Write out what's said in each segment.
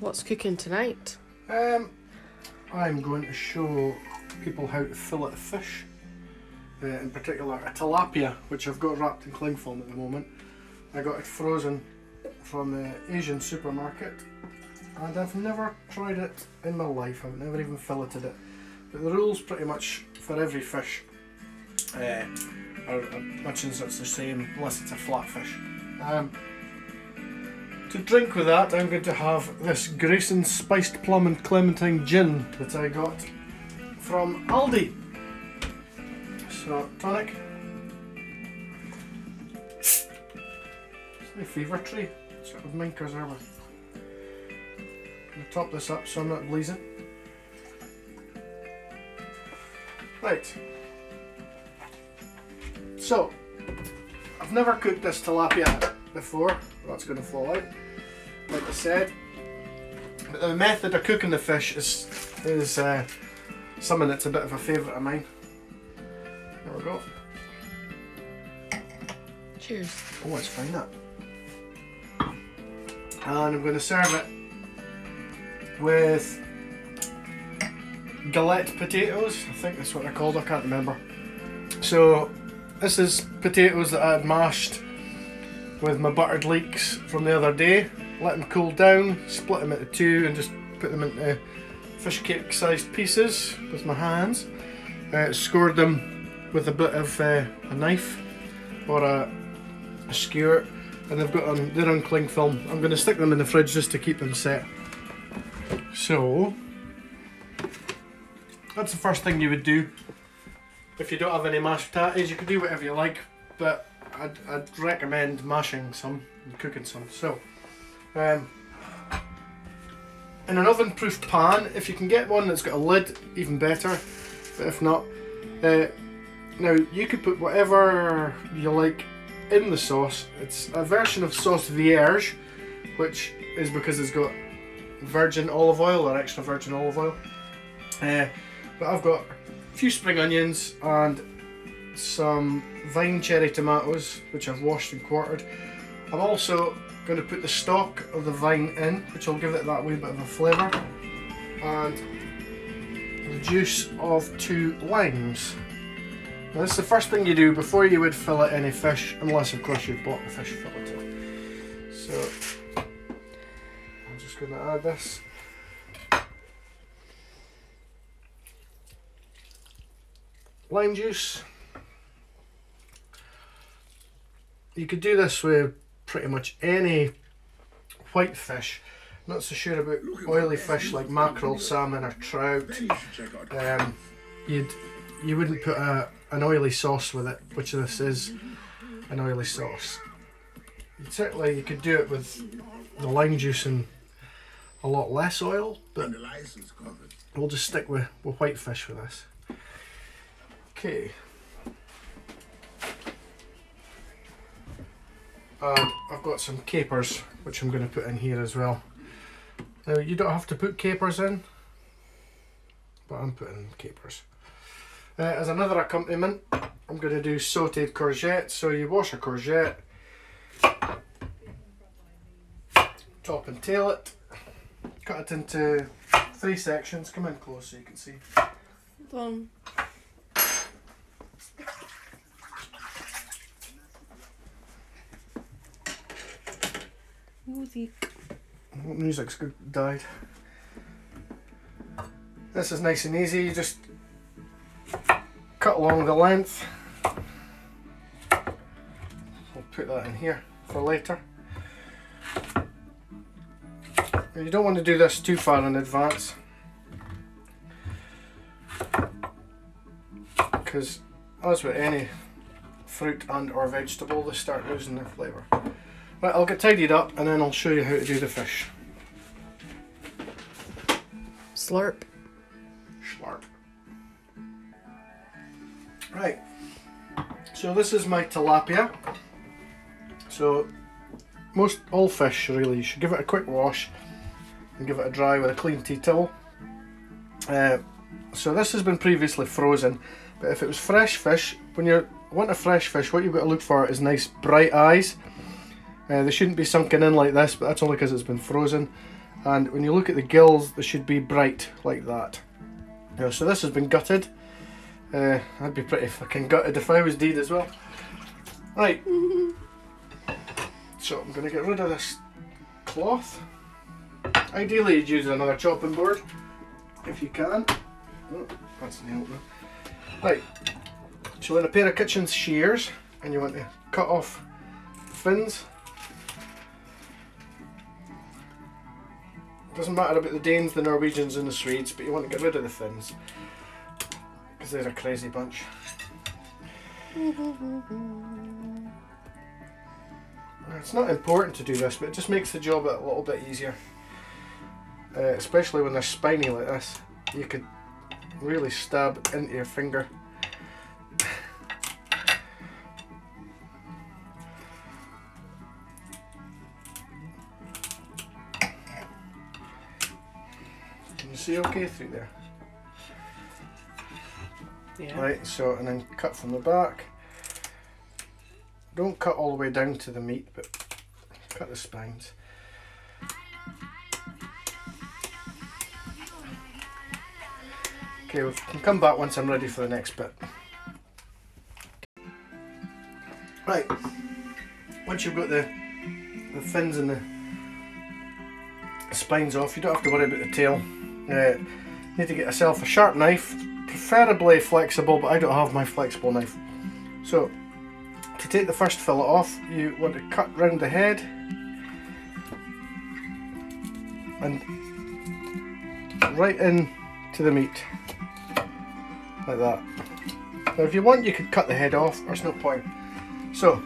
What's cooking tonight? Um, I'm going to show people how to fillet fish. Uh, in particular, a tilapia, which I've got wrapped in cling film at the moment. I got it frozen from the Asian supermarket, and I've never tried it in my life. I've never even filleted it. But the rules, pretty much for every fish, uh, are, are much as it's the same, unless it's a flat fish. Um, to drink with that, I'm going to have this Greyson Spiced Plum and Clementine Gin that I got from Aldi. So, tonic. It's my Fever-Tree. It's got minkers there. I'm going to top this up so I'm not bleeding. Right. So, I've never cooked this tilapia before. That's going to fall out. Like I said. But the method of cooking the fish is is uh, something that's a bit of a favourite of mine. There we go. Cheers. Oh, let's find that. And I'm going to serve it with galette potatoes. I think that's what they're called. I can't remember. So this is potatoes that I had mashed with my buttered leeks from the other day. Let them cool down, split them into two, and just put them into fish cake sized pieces with my hands. Uh, scored them with a bit of uh, a knife or a, a skewer, and they've got on they're on cling film. I'm going to stick them in the fridge just to keep them set. So that's the first thing you would do if you don't have any mashed potatoes. You can do whatever you like, but I'd, I'd recommend mashing some and cooking some. So, um, in an oven-proof pan, if you can get one that's got a lid, even better. But if not, uh, now you could put whatever you like in the sauce. It's a version of sauce vierge, which is because it's got virgin olive oil or extra virgin olive oil. Uh, but I've got a few spring onions and some vine cherry tomatoes, which I've washed and quartered. I'm also going to put the stalk of the vine in, which will give it that wee bit of a flavour. And the juice of two limes. Now this is the first thing you do before you would fillet any fish, unless of course you've bought the fish fillet. So I'm just going to add this. Lime juice. You could do this with pretty much any white fish. Not so sure about oily fish like mackerel, salmon or trout. Um, you'd you wouldn't put a, an oily sauce with it, which this is an oily sauce. You'd certainly you could do it with the lime juice and a lot less oil, but we'll just stick with, with white fish for this. Okay. Um, I've got some capers, which I'm going to put in here as well. Now, you don't have to put capers in, but I'm putting capers. Uh, as another accompaniment, I'm going to do sauteed courgette. So you wash a courgette, top and tail it, cut it into three sections. Come in close so you can see. Um, music. Music's good, died. This is nice and easy. You just cut along the length. I'll put that in here for later. You don't want to do this too far in advance. Because as with any fruit and or vegetable, they start losing their flavour. Right, I'll get tidied up and then I'll show you how to do the fish. Slurp. Slurp. Right, so this is my tilapia. So, most all fish really, you should give it a quick wash and give it a dry with a clean tea towel. Uh, so this has been previously frozen, but if it was fresh fish, when you want a fresh fish, what you've got to look for is nice bright eyes. Uh, they shouldn't be sunken in like this, but that's only because it's been frozen. and when you look at the gills they should be bright like that. Now, so this has been gutted. Uh, I'd be pretty fucking gutted if I was deed as well. Right. so I'm going to get rid of this cloth. Ideally you'd use another chopping board if you can. Oh, that's the opener. Right. So in a pair of kitchen shears and you want to cut off fins. Doesn't matter about the Danes, the Norwegians and the Swedes, but you want to get rid of the Finns. Because they're a crazy bunch. It's not important to do this, but it just makes the job a little bit easier. Uh, especially when they're spiny like this. You could really stab into your finger. See okay through there? Yeah. Right, so and then cut from the back. Don't cut all the way down to the meat, but cut the spines. Okay, we can come back once I'm ready for the next bit. Right, once you've got the the fins and the spines off, you don't have to worry about the tail. Uh, need to get yourself a sharp knife, preferably flexible, but I don't have my flexible knife. So, to take the first fillet off, you want to cut round the head and right in to the meat, like that. Now if you want you could cut the head off, there's no point. So,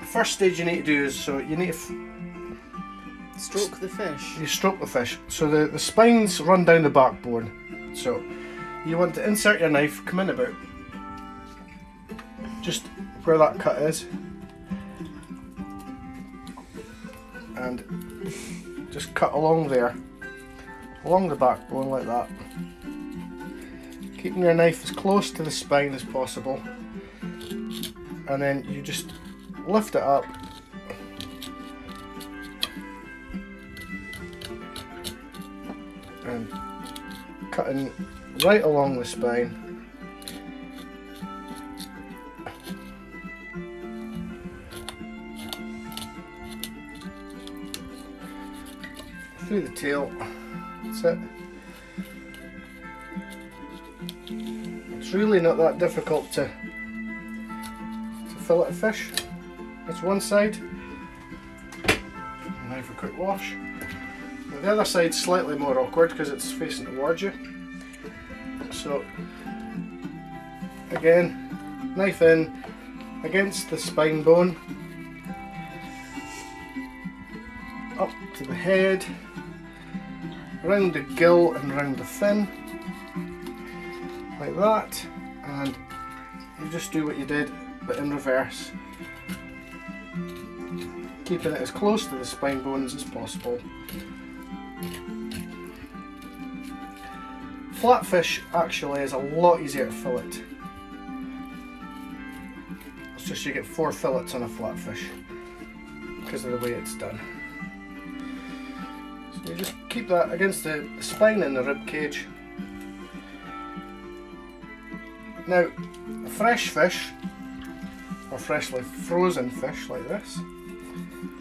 the first stage you need to do is, so you need to Stroke the fish. you stroke the fish. So the, the spines run down the backbone. So you want to insert your knife, come in about just where that cut is. And just cut along there. Along the backbone like that. Keeping your knife as close to the spine as possible. And then you just lift it up cutting right along the spine. Through the tail. That's it. It's really not that difficult to to fillet a fish. It's one side. Now for a quick wash. The other side's slightly more awkward because it's facing towards you. So again, knife in against the spine bone, up to the head, round the gill and round the fin, like that, and you just do what you did but in reverse. Keeping it as close to the spine bones as possible. Flatfish actually is a lot easier to fillet. It's just you get four fillets on a flatfish because of the way it's done. So you just keep that against the spine and the rib cage. Now, fresh fish or freshly frozen fish like this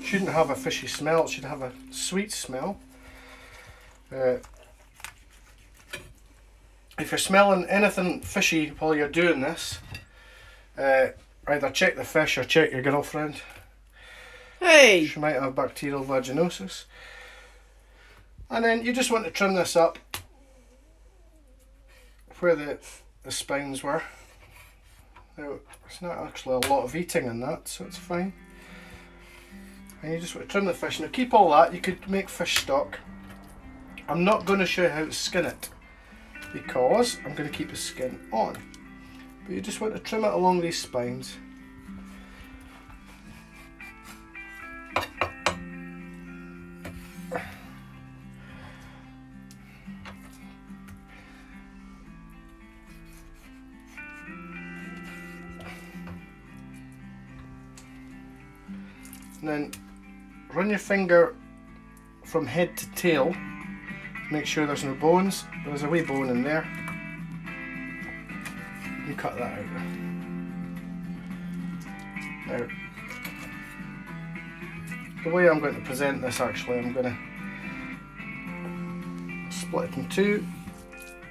shouldn't have a fishy smell, it should have a sweet smell. Uh, if you're smelling anything fishy while you're doing this, uh, either check the fish or check your girlfriend. Hey! She might have bacterial vaginosis. And then you just want to trim this up where the, the spines were. Now, it's not actually a lot of eating in that, so it's fine. And you just want to trim the fish. Now keep all that, you could make fish stock. I'm not going to show you how to skin it because I'm going to keep the skin on. But you just want to trim it along these spines. And then run your finger from head to tail. Make sure there's no bones. There's a wee bone in there. You cut that out. Now, the way I'm going to present this actually, I'm going to split it in two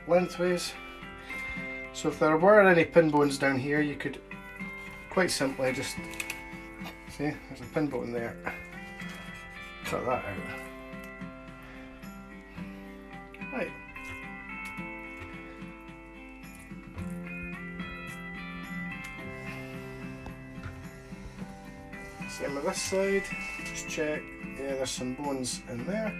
lengthways. So if there were any pin bones down here, you could quite simply just see there's a pin bone there. Cut that out. Just check. Yeah, there's some bones in there.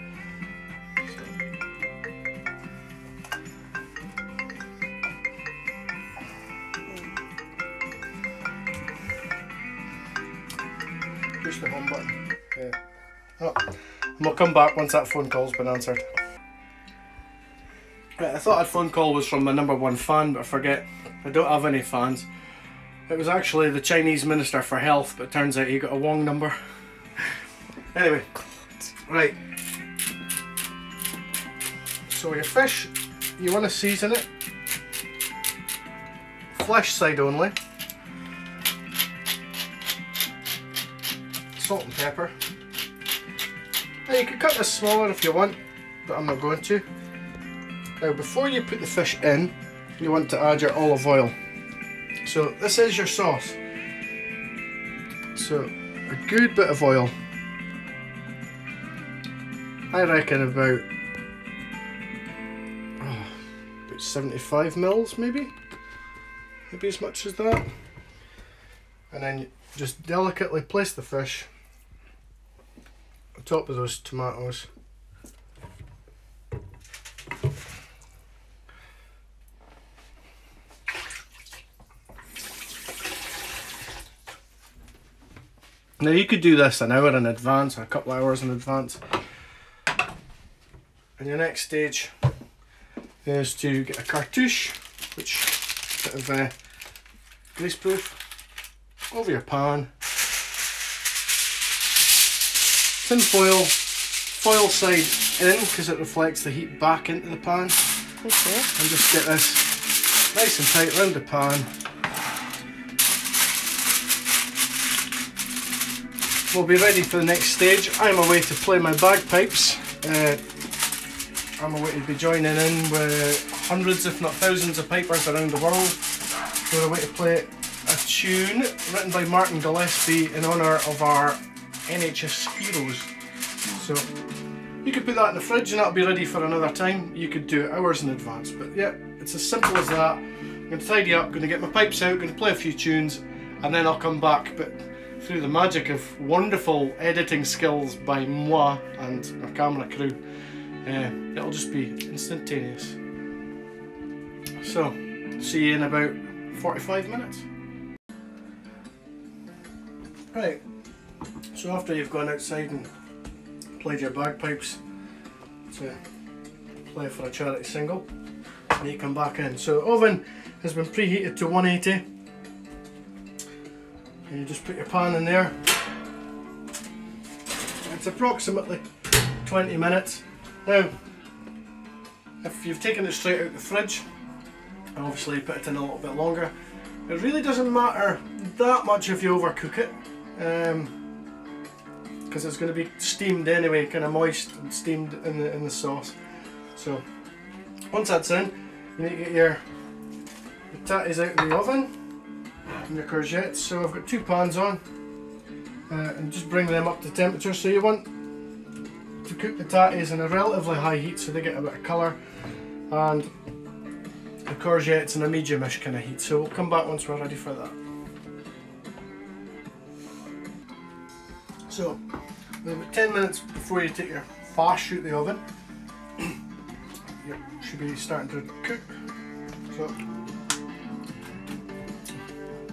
Push the home button. Yeah. Oh, and we'll come back once that phone call's been answered. Right, I thought that phone call was from my number one fan, but I forget. I don't have any fans. It was actually the Chinese Minister for Health, but it turns out he got a wrong number. anyway, right. So your fish, you want to season it. Flesh side only. Salt and pepper. Now you can cut this smaller if you want, but I'm not going to. Now before you put the fish in, you want to add your olive oil. So this is your sauce. So a good bit of oil. I reckon about, oh, about 75 mils maybe? Maybe as much as that. And then just delicately place the fish on top of those tomatoes. Now you could do this an hour in advance or a couple of hours in advance. And your next stage is to get a cartouche, which is a bit of uh, grease proof, over your pan. Tin foil, foil side in because it reflects the heat back into the pan. Okay. And just get this nice and tight round the pan. We'll be ready for the next stage. I'm away to play my bagpipes. Uh, I'm away to be joining in with hundreds, if not thousands, of pipers around the world. We're away to play a tune written by Martin Gillespie in honour of our NHS heroes. So you could put that in the fridge and that'll be ready for another time. You could do it hours in advance. But yeah, it's as simple as that. I'm going to tidy up, going to get my pipes out, going to play a few tunes, and then I'll come back. But through the magic of wonderful editing skills by moi and our camera crew, uh, it'll just be instantaneous. So, see you in about 45 minutes. Right, so after you've gone outside and played your bagpipes to play for a charity single, you come back in. So oven has been preheated to 180 and you just put your pan in there. It's approximately 20 minutes. Now, if you've taken it straight out the fridge, obviously put it in a little bit longer. It really doesn't matter that much if you overcook it, um, because it's going to be steamed anyway, kind of moist and steamed in the in the sauce. So once that's in, you need to get your, your tatties out of the oven and your courgettes. So I've got two pans on uh, and just bring them up to temperature. So you want to cook the tatties in a relatively high heat so they get a bit of colour and the courgettes in a medium-ish kind of heat. So we'll come back once we're ready for that. So about 10 minutes before you take your fash out the oven, you should be starting to cook. So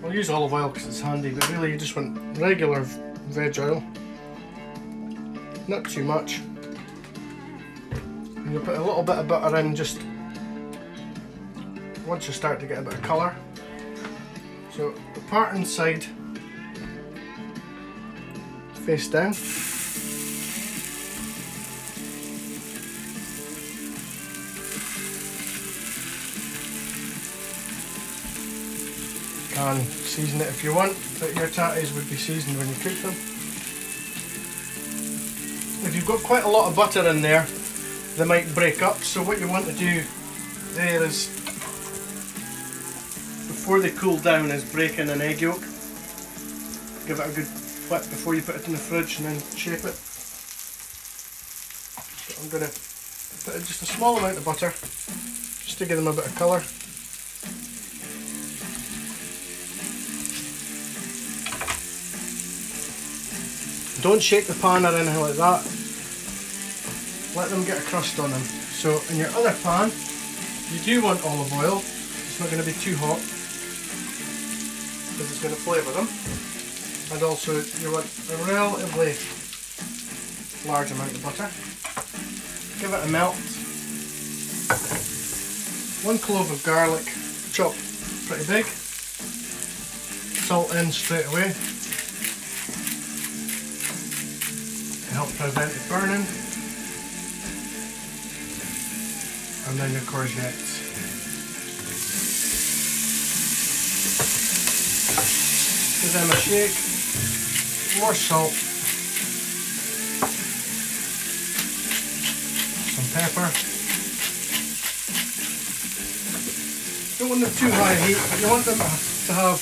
I'll use olive oil because it's handy, but really you just want regular veg oil. Not too much. And you put a little bit of butter in just once you start to get a bit of colour. So the part inside face down. And season it if you want, but your tatties would be seasoned when you cook them. If you've got quite a lot of butter in there, they might break up, so what you want to do there is, before they cool down, is break in an egg yolk. Give it a good whip before you put it in the fridge and then shape it. So I'm going to put in just a small amount of butter, just to give them a bit of colour. Don't shake the pan or anything like that. Let them get a crust on them. So in your other pan, you do want olive oil. It's not going to be too hot because it's going to flavour them. And also you want a relatively large amount of butter. Give it a melt. One clove of garlic, chopped pretty big. Salt in straight away. Help prevent it burning. And then your courgettes. Give them a shake. More salt. Some pepper. Don't want them too high heat, but you want them to have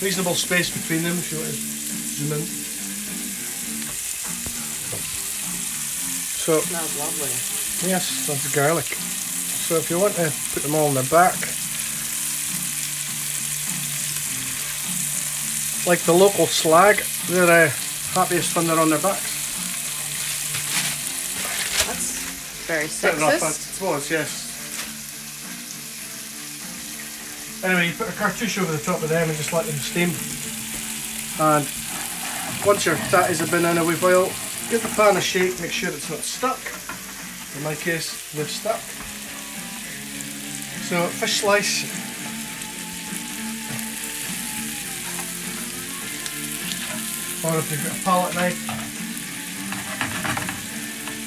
reasonable space between them if you want to zoom in. So Smells lovely. Yes, that's garlic. So if you want to put them all in the back, like the local slag, they're uh, happiest when they're on their backs. That's very Bit rough, I sexist. suppose, yes. Anyway, you put a cartouche over the top of them and just let them steam. And once your tatties have been in a wee while, give the pan a shake, make sure it's not stuck. In my case, they've stuck. So, fish slice. Or if you've got a palette knife.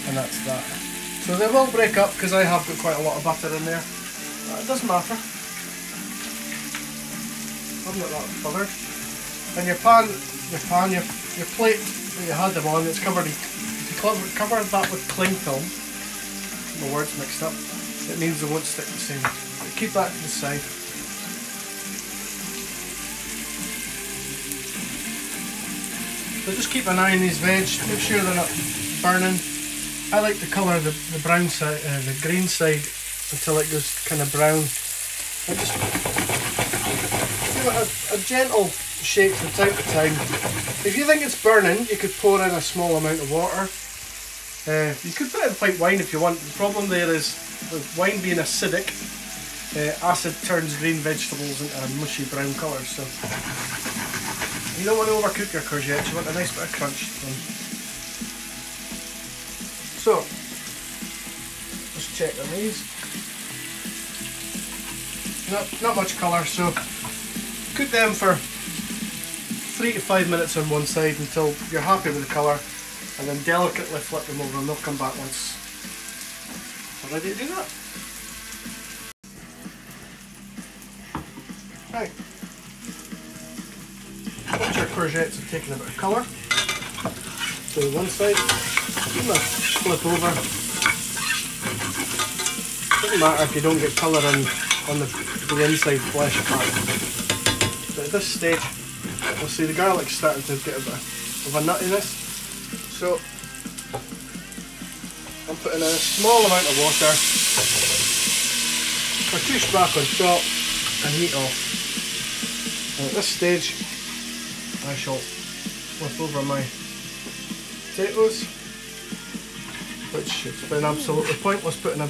And that's that. So they will break up because I have got quite a lot of butter in there. Uh, it doesn't matter. I'm not that bothered. And your pan, your pan, your, your plate that you had them on, it's covered in, if you cover, cover that with cling film, my words mixed up, it means they won't stick the same. But keep that to the side. So just keep an eye on these veg, make sure they're not burning. I like to colour the, the brown side, uh, the green side until it goes kind of brown. And just give it a, a gentle shake from time to time. If you think it's burning, you could pour in a small amount of water. Uh, you could put in white wine if you want. The problem there is, with wine being acidic, uh, acid turns green vegetables into a mushy brown colour. So you don't want to overcook your courgettes. You want a nice bit of crunch. So, just check on these. Not, not much colour, so cook them for three to five minutes on one side until you're happy with the colour and then delicately flip them over and they'll come back once we're ready to do that. Right. Once your courgettes have taken a bit of colour, to one side, give flip over. Doesn't matter if you don't get colour on, on the, the inside flesh part. But at this stage, you'll see the garlic's starting to get a bit of a nuttiness. So, I'm putting in a small amount of water, cartouche back on top, and heat off. And at this stage, I shall flip over my potatoes, which it's been absolutely pointless putting a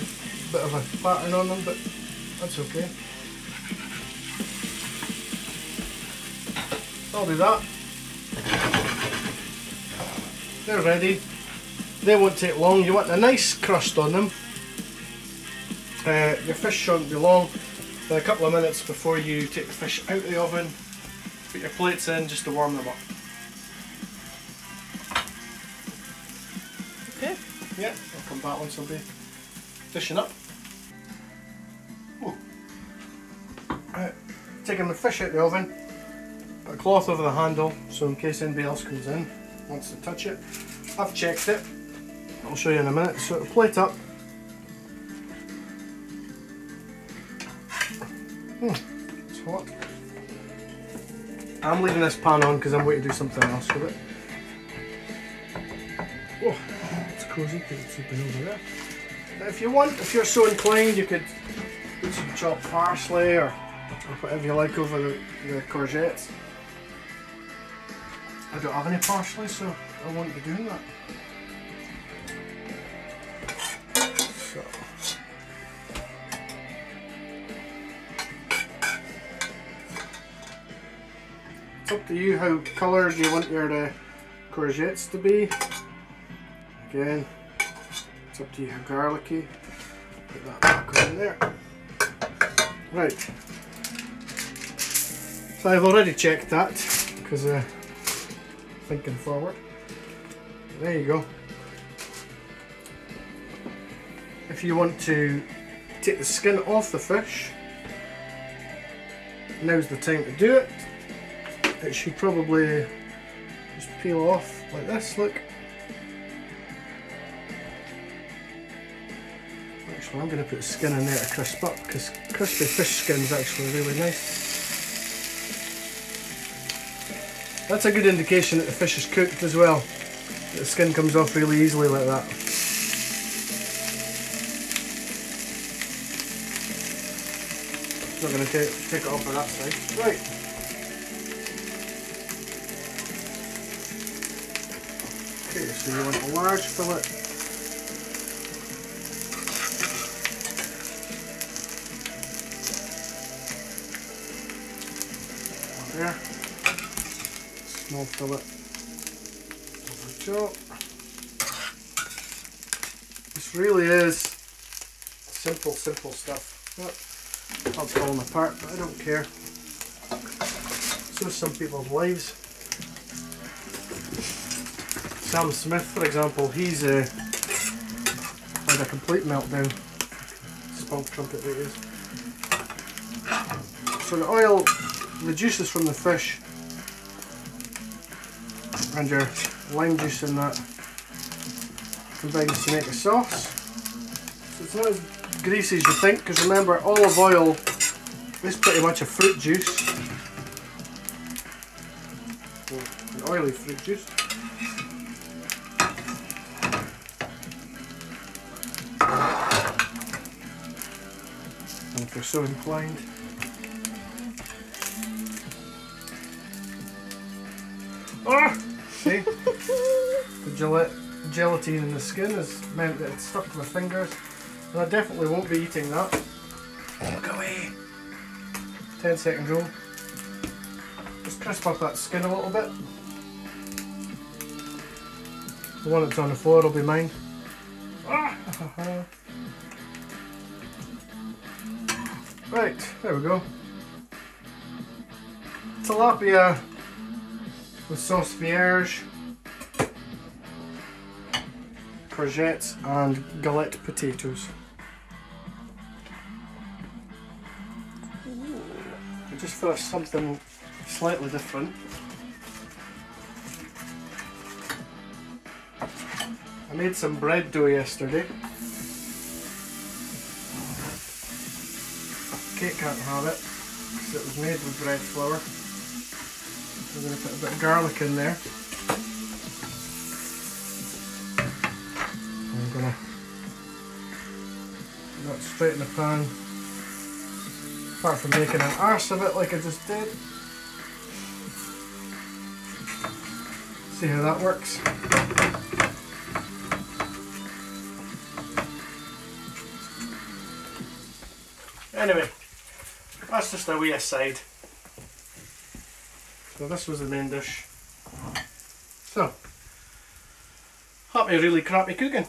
bit of a pattern on them, but that's okay. I'll do that. They're ready. They won't take long. You want a nice crust on them. Uh, your fish shouldn't be long. Then a couple of minutes before you take the fish out of the oven, put your plates in just to warm them up. Okay. Yeah, I'll come back once I'll be fishing up. Ooh. Right, taking the fish out of the oven. A cloth over the handle so in case anybody else comes in wants to touch it. I've checked it. I'll show you in a minute. So it'll plate up. Hmm, it's hot. I'm leaving this pan on because I'm going to do something else with it. Oh, it's cozy because it's open over there. If you want, if you're so inclined, you could put some chopped parsley or, or whatever you like over the, the courgettes. I don't have any parsley, so I won't be doing that. So. It's up to you how coloured you want your uh, courgettes to be. Again, it's up to you how garlicky. Put that back on there. Right. So I've already checked that because uh, thinking forward. There you go. If you want to take the skin off the fish, now's the time to do it. It should probably just peel off like this, look. Actually, I'm going to put skin in there to crisp up because crispy fish skin is actually really nice. That's a good indication that the fish is cooked as well. The skin comes off really easily like that. Not going to take, take it off of that side. Right. Okay, so you want a large fillet. Fillet. Over top. This really is simple, simple stuff. But I'll fall apart, but I don't care. So some people's lives. Sam Smith, for example, he's uh, had a complete meltdown. Spunk trumpet that is. So the oil reduces from the fish and your lime juice in that combines to make a sauce. So it's not as greasy as you think because remember olive oil is pretty much a fruit juice. An oily fruit juice. And if you're so inclined. Gel gelatine in the skin has meant that it's stuck to my fingers. And I definitely won't be eating that. Look away! 10 second rule. Just crisp up that skin a little bit. The one that's on the floor will be mine. Right, there we go. Tilapia with sauce vierge, courgettes and galette potatoes. I just for something slightly different. I made some bread dough yesterday. Kate can't have it because it was made with bread flour. I'm going to put a bit of garlic in there. Straight in the pan. Apart from making an arse of it like I just did. See how that works. Anyway, that's just a wee aside. So this was the main dish. So, happy really crappy cooking.